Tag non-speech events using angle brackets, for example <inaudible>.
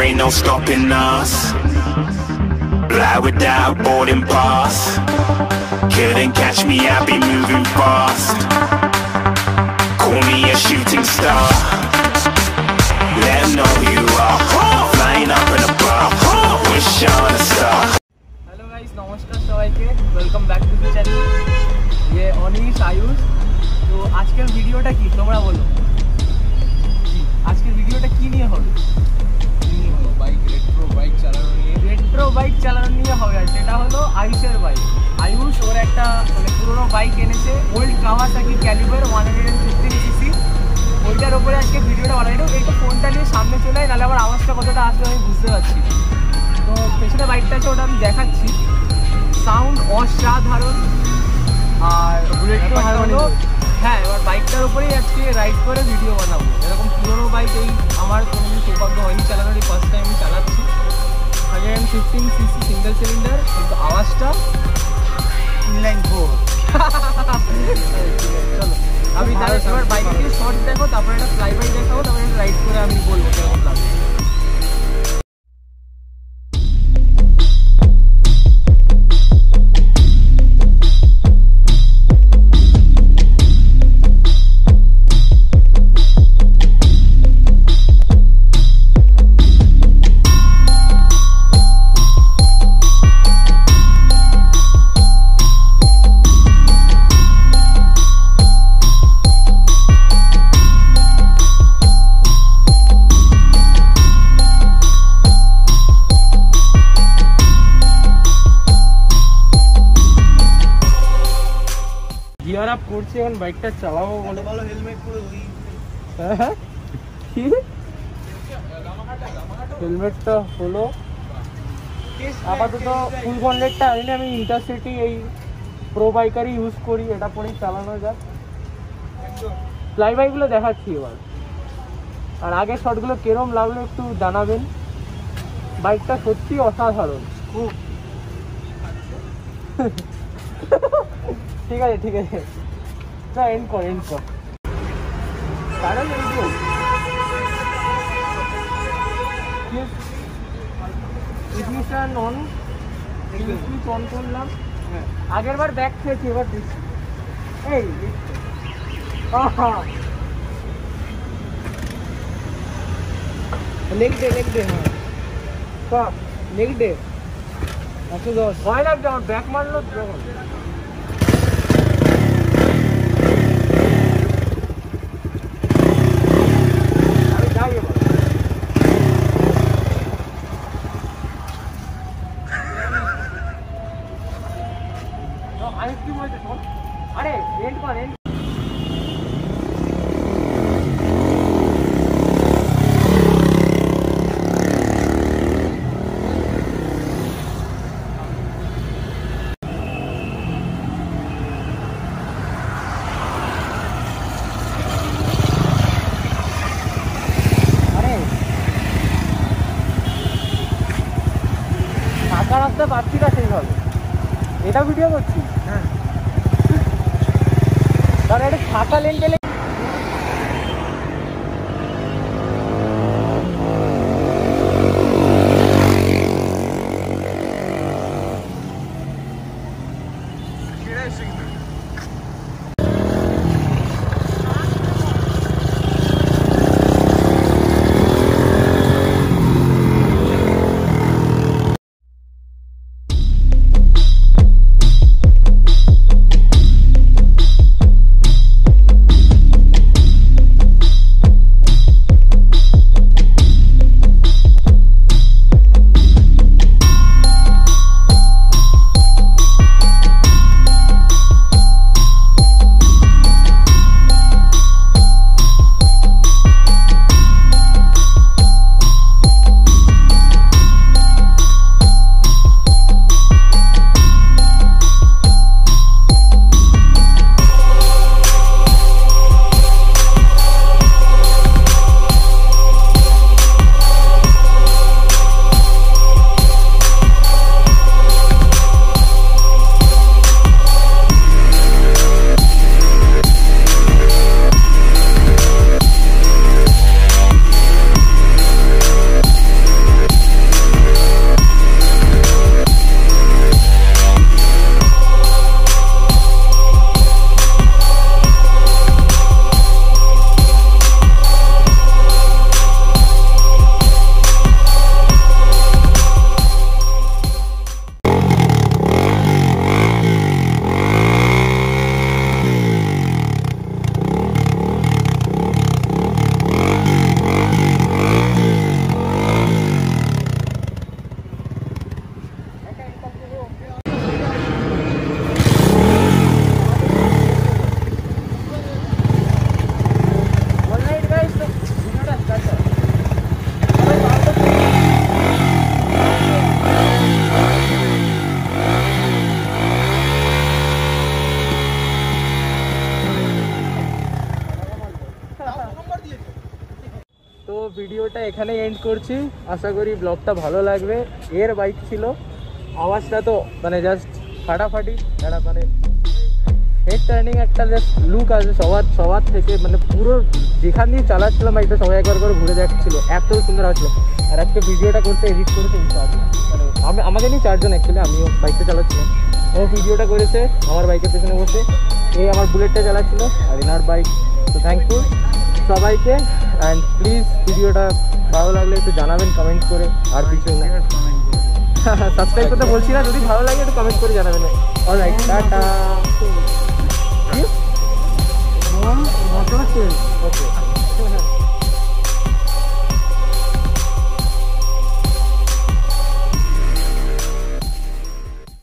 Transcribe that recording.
ain't no stopping us. Fly without boarding pass. Couldn't catch me, I'd be moving fast. Call me a shooting star. Let 'em know who you are. Flying up in a bar. Wish on a star. Hello guys নমস্কার সবাইকে welcome back to the channel ইয়ে অনিশ আয়ুষ তো আজকের ভিডিওটা কি তোমরা বলো কি? আজকের ভিডিওটা কি নিয়ে হবে বাইক রেট্রো বাইক চালানো নিয়ে। রেট্রো বাইক চালানো নিয়ে হবে আর সেটা হলো আয়ুষের বাইক আয়ুষ ওর একটা মানে পুরোনো বাইক এনেছে old Kawasaki Caliber one hundred and fifteen cc ওইটার ওপরে আজকে ভিডিওটা বানাইলো এইটা ফোনটা নিয়ে সামনে চলে আয় নাহলে আমার আওয়াজটা কতটা আসবে আমি বুঝতে পারছি তো পেছনে বাইকটা আছে ওটা আমি দেখাচ্ছি। সাউন্ড অসাধারণ। আর বুলেটটা হলো হ্যাঁ এবার বাইকটার উপরেই আজকে রাইড করে ভিডিও বানাবো। এরকম পুরোনো বাইক এই আমার কোনোদিন সৌভাগ্য হয়নি চালানোর। ফিফটিন সিসি সিঙ্গেল সিলিন্ডার কিন্তু আওয়াজটা ইনলাইন ফোর আমি তাহলে এবার বাইক শর্ট দেখো তারপরে একটা ফ্লাই বাই দেখাবো তারপরে একটা গিয়ার আপ করছি এখন বাইকটা চালাবো বলে। ভালো হেলমেট পরে ওই হ্যাঁ কি? হেলমেটটা হলো। আপাতত ফুল বন্ডেডটা আনিনি আমি ইন্টারসিটি এই প্রো বাইকারই ইউজ করি এটা পরেই চালানো যাক। ফ্লাই বাইকগুলো দেখাচ্ছি এবার। আর আগের শটগুলো কেরম লাগল একটু জানাবেন। বাইকটা সত্যি অসাধারণ। খুব। <laughs> ঠিক আছে ঠিক আছে। না এন্ড কর এন্ড কর। কারণ এইগুলো ইগনিশন অন সুইচ অন করলাম আগের বার ব্যাক খেয়েছি এবার দিচ্ছি। এই লেগ ডে লেগ ডে হ্যাঁ। লেগ ডে একশো দশ। ভয় লাগছে আমার ব্যাক মারলো যখন আমি যাই এবার তো আমি কি বলছি শোন আরে এন্ড কর এন্ড আরে ফাঁকা রাস্তা পাচ্ছি না সেইভাবে এটা ভিডিও করছি। হ্যাঁ। কারণ এটা ফাঁকা লেন গেলে ভিডিওটা এখানে এন্ড করছি। আশা করি ব্লগটা ভালো লাগবে। এর বাইক ছিল। আওয়াজটা তো মানে জাস্ট ফাটাফাটি। একটা মানে হেড টার্নিং একটা জাস্ট লুক আছে সবার সবার থেকে। মানে পুরো যেখান দিয়ে চালাচ্ছিলাম বাইকটা সবাই একবার করে ঘুরে যাচ্ছিল এত সুন্দর আসলো আর আজকে ভিডিওটা করতে এডিট করেছে মানে আমি আমাকে নিয়ে চারজন অ্যাকচুয়ালি আমিও বাইকটা চালাচ্ছিলাম। ও ভিডিওটা করেছে, আমার বাইকের পেছনে বসে। এই আমার বুলেটটা চালাচ্ছিলো, আর এনার বাইক তো থ্যাংকফুল সবাইকে অ্যান্ড প্লিজ ভিডিওটা ভালো লাগলে একটু জানাবেন কমেন্ট করে আর কিছু না। সাবস্ক্রাইব <laughs> করতে বলছি না যদি ভালো লাগে একটু কমেন্ট করে জানাবেন। Alright tata.